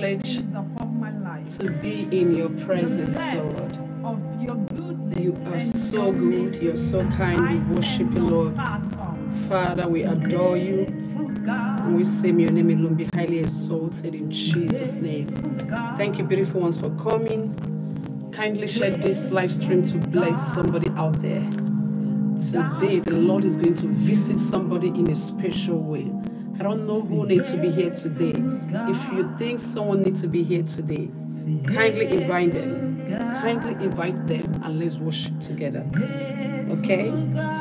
privilege upon my life. to be in your presence, Lord. of your goodness You are so good. You're so kind. We worship you, Lord. Father, we adore you. And we say, your name alone be highly exalted in Jesus' name. Thank you, beautiful ones, for coming. Kindly share this live stream to bless somebody out there. Today, the Lord is going to visit somebody in a special way. I don't know who needs to be here today. If you think someone needs to be here today, kindly invite them. Kindly invite them and let's worship together. Okay?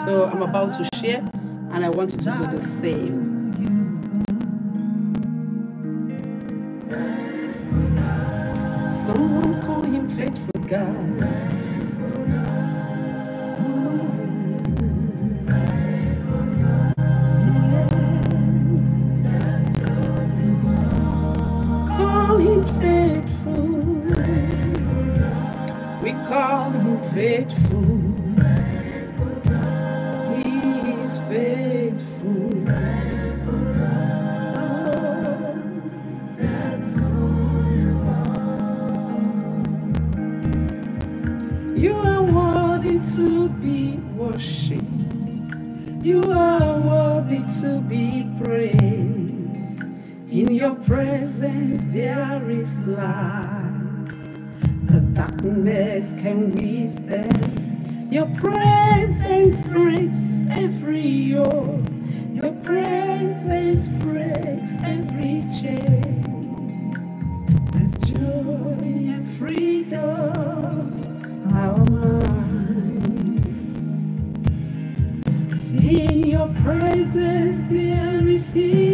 So I'm about to share and I want you to do the same. Someone call him faithful God. Call him faithful. You are worthy to be worshipped. You are worthy to be praised. In your presence there is light. Darkness can withstand. Your presence breaks every yoke. Your presence breaks every chain. There's joy and freedom. Our mind. In your presence there is healing.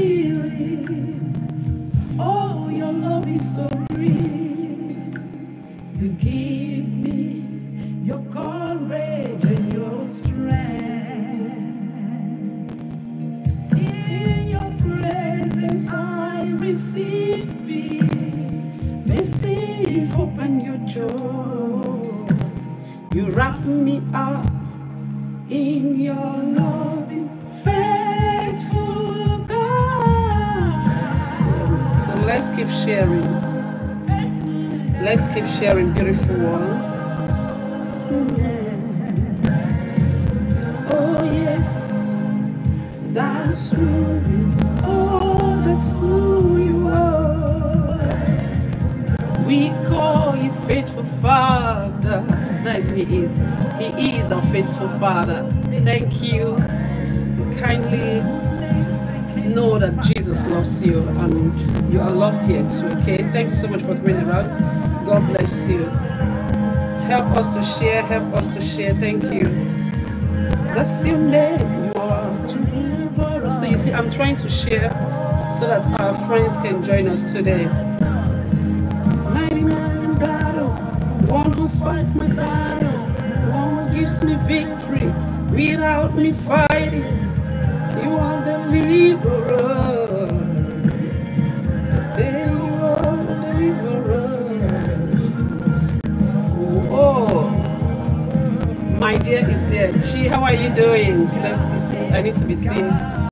Receive peace, mercy, hope, and your joy. You wrap me up in your loving, faithful God. So let's keep sharing. Let's keep sharing beautiful ones. We call you faithful Father. That is who He is. He is our faithful Father. Thank you. Kindly know that Jesus loves you and you are loved here too. Okay. Thank you so much for coming around. God bless you. Help us to share. Help us to share. Thank you. That's your name. You are. So you see, I'm trying to share so that our friends can join us today. One who fights my battle, who gives me victory without me fighting. You are the deliverer. Deliverer. Oh, my dear is there. Chi, how are you doing? I need to be seen.